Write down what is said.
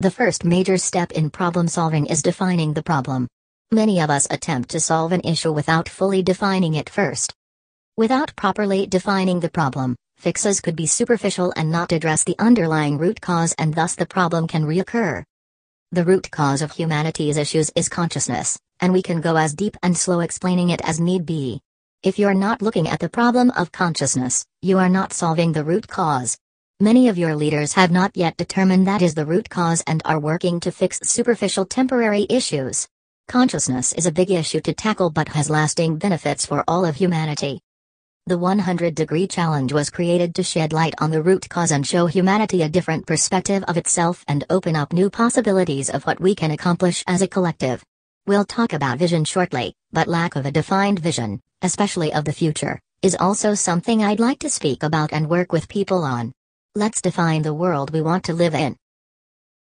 The first major step in problem solving is defining the problem. Many of us attempt to solve an issue without fully defining it first. Without properly defining the problem, fixes could be superficial and not address the underlying root cause and thus the problem can reoccur. The root cause of humanity's issues is consciousness, and we can go as deep and slow explaining it as need be. If you're not looking at the problem of consciousness, you are not solving the root cause. Many of your leaders have not yet determined that is the root cause and are working to fix superficial temporary issues. Consciousness is a big issue to tackle but has lasting benefits for all of humanity. The 100 Degree Challenge was created to shed light on the root cause and show humanity a different perspective of itself and open up new possibilities of what we can accomplish as a collective. We'll talk about vision shortly, but lack of a defined vision, especially of the future, is also something I'd like to speak about and work with people on. Let's define the world we want to live in.